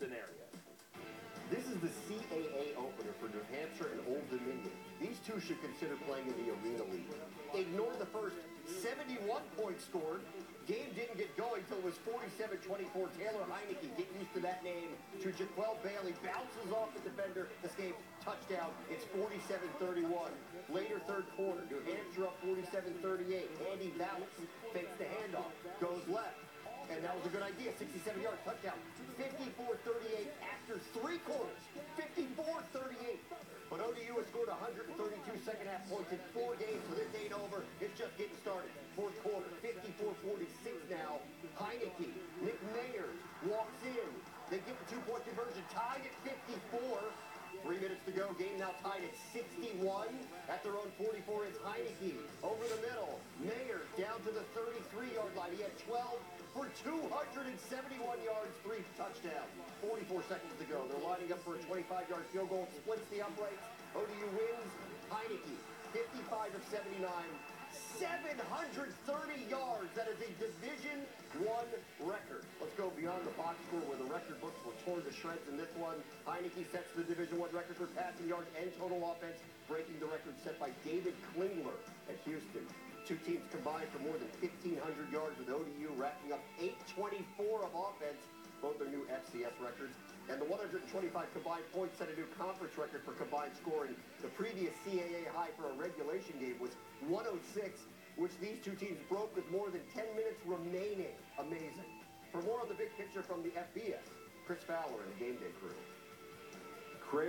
scenario. This is the CAA opener for New Hampshire and Old Dominion. These two should consider playing in the Arena League. Ignore the first 71 points scored. Game didn't get going until it was 47-24. Taylor Heinicke, get used to that name, to Jaquel Bailey, bounces off the defender, escapes, touchdown. It's 47-31. Later third quarter, New Hampshire up 47-38. Andy Vailas fakes the handoff, goes left. And that was a good idea. 67-yard touchdown. 54-38 after three quarters. 54-38. But ODU has scored 132 second half points in four games, so this ain't over. It's just getting started. Fourth quarter, 54-46 now. Heinicke, Nick Mayers walks in. They get the two-point conversion, tied at 54. Three minutes to go. Game now tied at 61. At their own 44 is Heinicke. Over the middle. Mayer down to the 33-yard line. He had 12 for 271 yards, three touchdowns. 44 seconds to go. They're lining up for a 25-yard field goal. Splits the uprights. ODU wins. Heinicke, 55 of 79. 730 yards. That is a Division One record. Let's go beyond the box score where the record books were torn to shreds in this one. Heinicke sets the Division One record for passing yards and total offense, breaking the record set by David Klingler at Houston. Two teams combined for more than 1,500 yards with ODU racking up 824 of offense both are new FCS records. And the 125 combined points set a new conference record for combined scoring. The previous CAA high for a regulation game was 106, which these two teams broke with more than 10 minutes remaining. Amazing. For more on the big picture from the FBS, Chris Fowler and the Game Day crew. Crazy.